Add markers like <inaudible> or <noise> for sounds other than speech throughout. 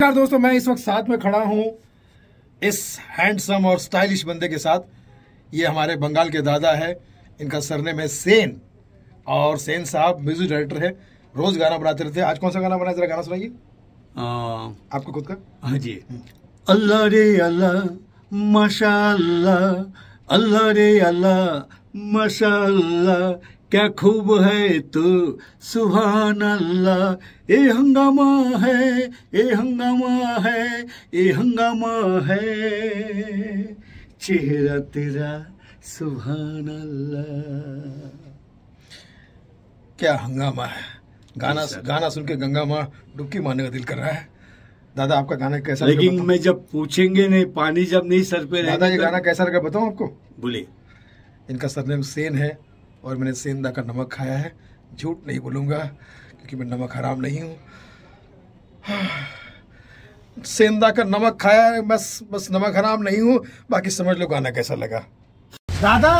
नमस्कार दोस्तों मैं इस वक्त साथ में खड़ा हूँ इस हैंडसम और स्टाइलिश बंदे के साथ। ये हमारे बंगाल के दादा है। इनका सरनेम है सेन। और सेन साहब म्यूज़िक डायरेक्टर है। रोज गाना बनाते रहते हैं। आज कौन सा गाना बनाया? जरा गाना सुनाइए। आपको खुद का? हाँ जी। अल्लाह रे अल्लाह माशा अल्लाह अल्लाह रे अल्लाह माशा अल्लाह क्या खूब है तू? सुभान अल्लाह ए हंगामा है ए हंगामा है ए हंगामा है। चेहरा तेरा सुभान अल्लाह क्या हंगामा है? गाना गाना सुन के गंगा माँ डुबकी मारने का दिल कर रहा है। दादा आपका गाना कैसा लेकिन मैं जब पूछेंगे नहीं पानी जब नहीं सर पे दादा ये गाना कैसा लगा बताऊँ आपको? बोले इनका सरनेम सेन है। और मैंने सेंदा का नमक खाया है। झूठ नहीं बोलूँगा, क्योंकि मैं नमक हराम नहीं हूँ। सेंदा का नमक खाया है, बस बस नमक हराम नहीं हूँ। बाकी समझ लो गाना कैसा लगा। दादा,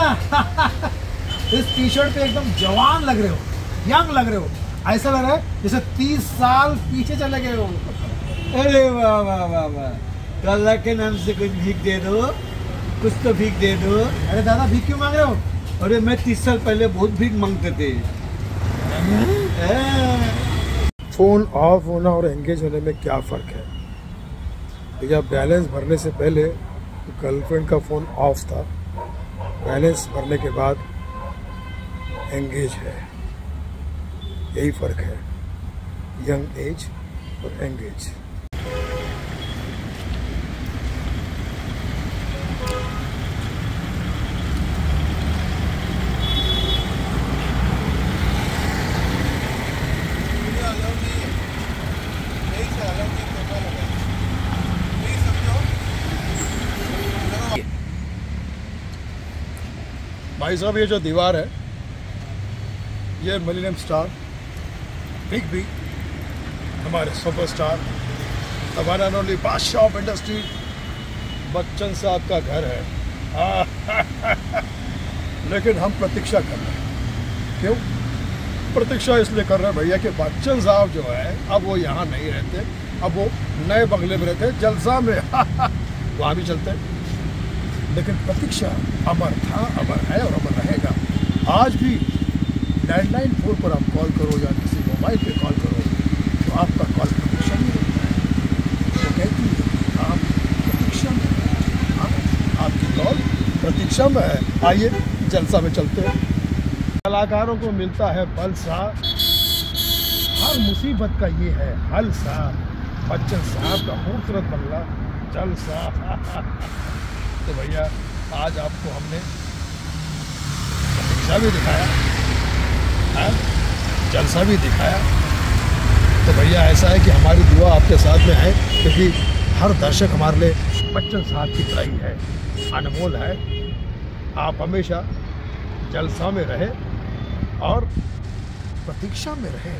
इस टी शर्ट पे एकदम जवान लग रहे हो, यंग लग रहे हो। ऐसा लग रहा है जैसे तीस साल पीछे चले गए हो। अरे वाह वाह वाह वाह। अल्लाह के नाम से कुछ भीख दे दो, कुछ तो भीख दे दो। अरे दादा, भीख क्यों मांग रहे हो? अरे मैं तीस साल पहले बहुत भीख मांगते थे। फ़ोन ऑफ़ होना और एंगेज होने में क्या फ़र्क है? भैया बैलेंस भरने से पहले गर्लफ्रेंड का फ़ोन ऑफ़ था। बैलेंस भरने के बाद एंगेज है। यही फ़र्क है। यंग एज और एंगेज भाई साहब, ये जो दीवार है, ये मिलीनियम स्टार बिग बी हमारे सुपरस्टार हमारा ओनली बादशाह ऑफ़ इंडस्ट्री बच्चन साहब का घर है। <laughs> लेकिन हम प्रतीक्षा कर रहे हैं। क्यों? प्रतीक्षा इसलिए कर रहे हैं भैया कि बच्चन साहब जो है, अब वो यहाँ नहीं रहते, अब वो नए बंगले में रहते हैं, जलसा में। <laughs> वहाँ भी चलते हैं। लेकिन प्रतीक्षा अमर था अमर है और अमर रहेगा। आज भी लैंडलाइन फ़ोन पर आप कॉल करो या किसी मोबाइल पे कॉल करो तो आपका कॉल प्रतीक्षा में रहता है। वो कहती है आप प्रतीक्षा में। हाँ, आपकी कॉल प्रतीक्षा में है। आइए जलसा में चलते हैं। कलाकारों को मिलता है बल सा हर मुसीबत का ये है हल सा बच्चन साहब का खूबसूरत बंगला जलसा। <laughs> तो भैया आज आपको हमने प्रतीक्षा भी दिखाया। हाँ, जलसा भी दिखाया। तो भैया ऐसा है कि हमारी दुआ आपके साथ में है क्योंकि हर दर्शक हमारे लिए बच्चन साहब की तरह ही है अनमोल है। आप हमेशा जलसा में रहे और प्रतीक्षा में रहे।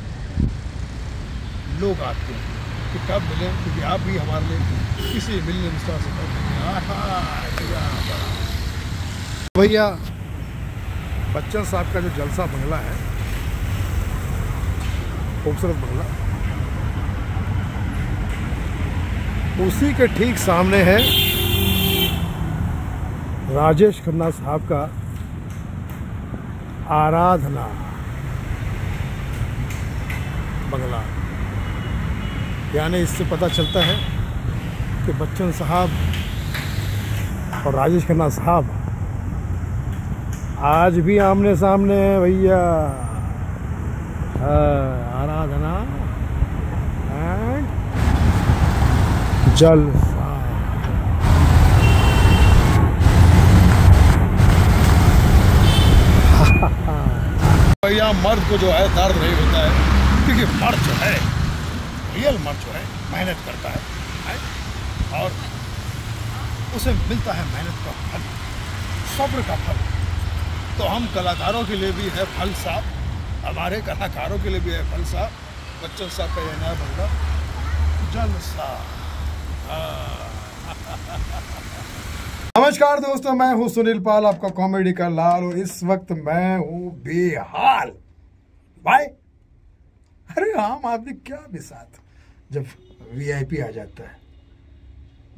लोग आते हैं। कि कब मिले, क्योंकि आप भी हमारे लिए किसी मिलने स्टार से। भैया, बच्चन साहब का जो जलसा बंगला है, खूबसूरत बंगला, उसी के ठीक सामने है राजेश खन्ना साहब का आराधना बंगला यानी इससे पता चलता है कि बच्चन साहब और राजेश खन्ना साहब आज भी आमने सामने भैया। हाँ, आराधना। and जलसा <laughs> भैया मर्द को जो है दर्द नहीं होता है क्योंकि मर्द जो है रियल मर्द जो है, मेहनत करता है? और उसे मिलता है मेहनत का फल, सब्र का फल। तो हम कलाकारों के लिए भी है फल साहब, हमारे कलाकारों के लिए भी है फल साहब। बच्चों साहब का ये नया बंगला जलसा हाँ। नमस्कार दोस्तों, मैं हूँ सुनील पाल, आपका कॉमेडी का लाल, और इस वक्त मैं हूँ बेहाल। भाई, अरे आम आदमी क्या बिसात जब वीआईपी आ जाता है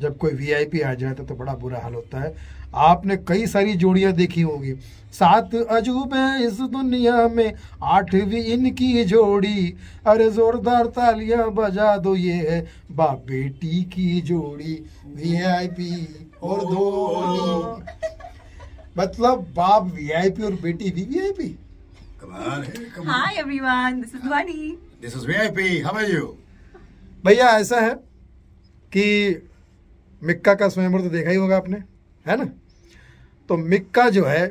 जब कोई वीआईपी आ जाता है तो बड़ा बुरा हाल होता है आपने कई सारी जोड़ियाँ देखी होगी सात अजूबे इस दुनिया में आठवीं इनकी जोड़ी अरे जोरदार तालियाँ बजा दो ये है बाप बेटी की जोड़ी वीआईपी और धोनी मतलब बाप वीआईपी और बेटी भी VIP Come on, hey, come on. Hi everyone, this is Dhwani. This is VIP. How are you? भैया, ऐसा है कि मिक्का का स्वयंवर तो देखा ही होगा आपने, है ना? तो मिक्का जो है,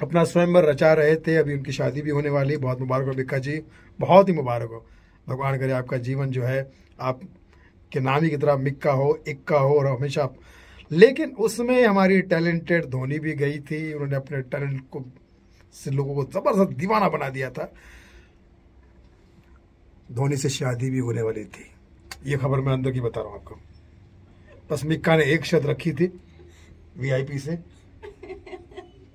अपना स्वयंवर रचा रहे थे, अभी उनकी शादी भी होने वाली। बहुत मुबारक हो मिक्का जी, बहुत ही मुबारक हो। भगवान करे आपका जीवन जो है आप के नाम ही की तरह मिक्का हो, इक्का हो, और हमेशा लेकिन उसमें हमारी टैलेंटेड धोनी भी गई थी। उन्होंने अपने टैलेंट को से लोगों को ज़बरदस्त दीवाना बना दिया था। धोनी से शादी भी होने वाली थी। ये खबर मैं अंदर की बता रहा हूँ आपको। बस मिक्का ने एक शर्त रखी थी वीआईपी से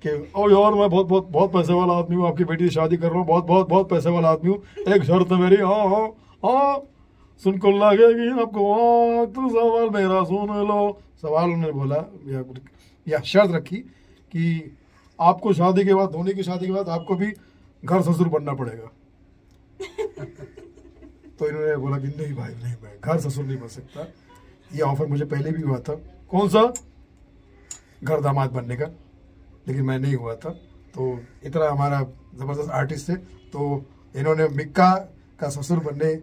कि, ओ यार, मैं बहुत बहुत बहुत पैसे वाला आदमी हूँ, आपकी बेटी से शादी कर रहा हूँ, बहुत बहुत बहुत पैसे वाला आदमी हूँ। एक शर्त है मेरी हाँ हाँ हाँ सुनको लगेगी आपको हाँ तो सवाल मेरा सुन लो। सवाल उन्होंने बोला या शर्त रखी कि आपको शादी के बाद, धोनी की शादी के बाद आपको भी घर ससुर बनना पड़ेगा। <laughs> तो इन्होंने बोला कि नहीं भाई, नहीं मैं घर ससुर नहीं बन सकता। ये ऑफ़र मुझे पहले भी हुआ था। कौन सा? घर दामाद बनने का। लेकिन मैं नहीं हुआ था। तो इतना हमारा ज़बरदस्त आर्टिस्ट है। तो इन्होंने मिक्का का ससुर बनने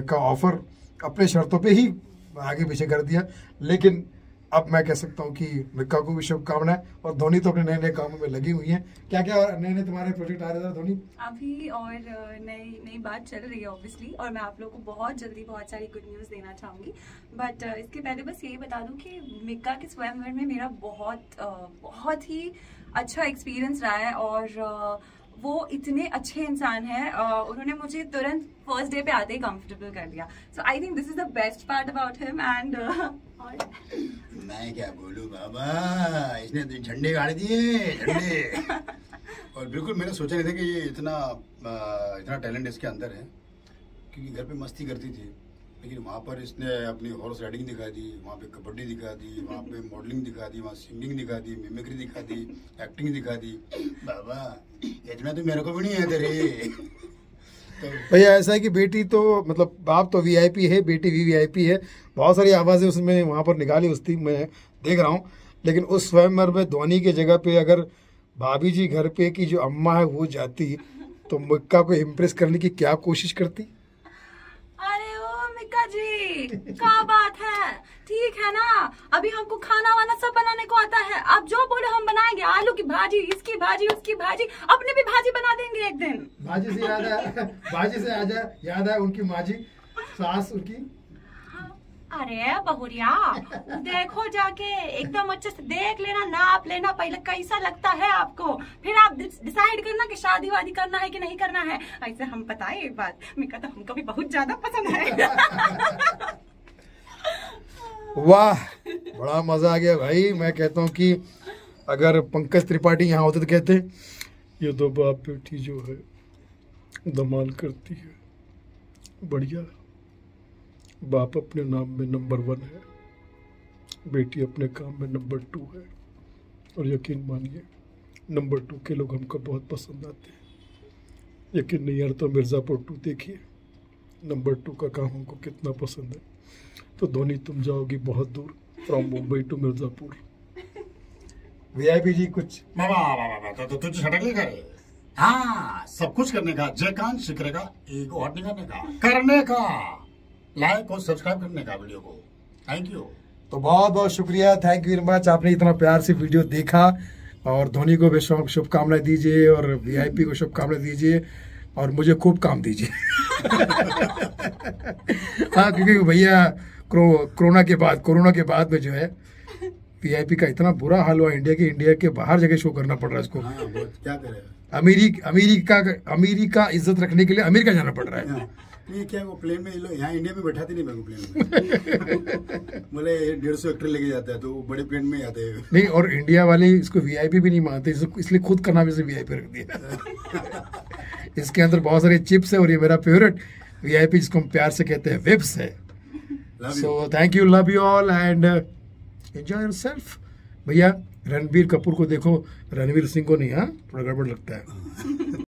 का ऑफ़र अपने शर्तों पे ही आगे पीछे कर दिया। लेकिन अब मैं कह सकता हूँ कि मिक्का को भी शुभकामनाएँ और धोनी तो अपने नए नए कामों में लगी हुई हैं। क्या क्या नए नए तुम्हारे प्रोजेक्ट आ रहे थे धोनी? अभी और नई नई बात चल रही है ऑब्वियसली और मैं आप लोगों को बहुत जल्दी बहुत सारी गुड न्यूज़ देना चाहूँगी। बट इसके पहले बस यही बता दूँ कि मिक्का के स्वयंवर में मेरा बहुत बहुत ही अच्छा एक्सपीरियंस रहा है और वो इतने अच्छे इंसान हैं उन्होंने मुझे तुरंत फ़र्स्ट डे पे आते ही कंफर्टेबल कर दिया so I think this is the best part about him and मैं क्या बोलूँ बाबा? इसने तो झंडे गाड़ दिए झंडे। <laughs> और बिल्कुल मैंने सोचा नहीं था कि ये इतना इतना टैलेंट इसके अंदर है क्योंकि घर पे मस्ती करती थी। लेकिन वहाँ पर इसने अपनी हॉर्स राइडिंग दिखा दी, वहाँ पे कबड्डी दिखा दी, वहाँ पे मॉडलिंग दिखा दी, वहाँ सिंगिंग दिखा दी मिमिक्री दिखा दी एक्टिंग दिखा दी। बाबा, इतना तो मेरे को भी नहीं है तेरे। तो भैया, ऐसा है कि बेटी तो मतलब बाप तो वीआईपी है, बेटी भी वीआईपी है। बहुत सारी आवाज़ें उसमें वहाँ पर निकाली उस उसकी मैं देख रहा हूँ। लेकिन उस स्वयंवर में धोनी की जगह पे अगर भाभी जी घर पे की जो अम्मा है, वो जाती तो मक्का को इम्प्रेस करने की क्या कोशिश करती? जी। क्या बात है? ठीक है ना? अभी हमको खाना वाना सब बनाने को आता है। आप जो बोले हम बनाएँगे। आलू की भाजी, इसकी भाजी, उसकी भाजी। अपने भी भाजी बना देंगे एक दिन। भाजी से याद है, <laughs> भाजी से याद है याद है उनकी माजी सास उनकी अरे बहुरिया, देखो जाके, एकदम अच्छे से देख लेना, नाप लेना, पहले कैसा लगता है आपको? फिर आप डिसाइड करना कि शादी वादी करना है कि नहीं करना है। ऐसे हम बताएँ एक बात, मिका तो हमको भी बहुत ज़्यादा पसंद है। वाह, बड़ा मज़ा आ गया भाई। मैं कहता हूँ कि अगर पंकज त्रिपाठी यहाँ होते तो कहते, ये तो बाप बेटी जो है, धमाल करती है, बढ़िया बाप अपने नाम में नंबर वन है। बेटी अपने काम में नंबर टू है। और यकीन मानिए नंबर टू के लोग हमको बहुत पसंद आते हैं। यकीन नहीं यार तो मिर्ज़ापुर टू देखिए। नंबर टू का काम हमको कितना पसंद है। तो धोनी तुम जाओगी बहुत दूर from Mumbai to Mirzapur. VIP ji कुछ? तो, तो तुझे सटक लेगा हाँ सब कुछ करने का जयकांत शिखरे का हट नहीं करने का करने का। लाइक और सब्सक्राइब करने का वीडियो को। थैंक यू तो बहुत बहुत शुक्रिया। थैंक यू वेरी मच आपने इतना प्यार से वीडियो देखा और धोनी को भी शुभकामनाएँ दीजिए और वीआईपी को शुभकामनाएँ दीजिए और मुझे खूब काम दीजिए। <laughs> हाँ क्योंकि भैया क्रो, कोरोना के बाद कोरोना के बाद में जो है वीआईपी का इतना बुरा हाल हुआ। इंडिया के इंडिया के बाहर जगह शो करना पड़ रहा है इसको। हाँ क्या करे? अमीरी अमेरिका अमेरिका इज़्ज़त रखने के लिए अमेरिका जाना पड़ रहा है। हाँ, ये क्या वो प्लेन में लोग यहाँ इंडिया में बैठाते नहीं मेरे को प्लेन में। बोले डेढ़ सौ एक्टर लेके जाता है तो बड़े प्लेन में आते हैं। नहीं और इंडिया वाले इसको वीआईपी भी नहीं मानते इसलिए खुद का नाम इसे वीआईपी रख दिया। इसके अंदर बहुत सारे चिप्स है और ये मेरा फेवरेट वीआईपी जिसको हम प्यार से कहते हैं वेब्स है। So thank you love you all and enjoy yourself भैया रणबीर कपूर को देखो रणवीर सिंह को नहीं हाँ थोड़ा गड़बड़ लगता है।